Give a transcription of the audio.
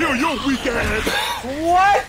kill your weak ass. What?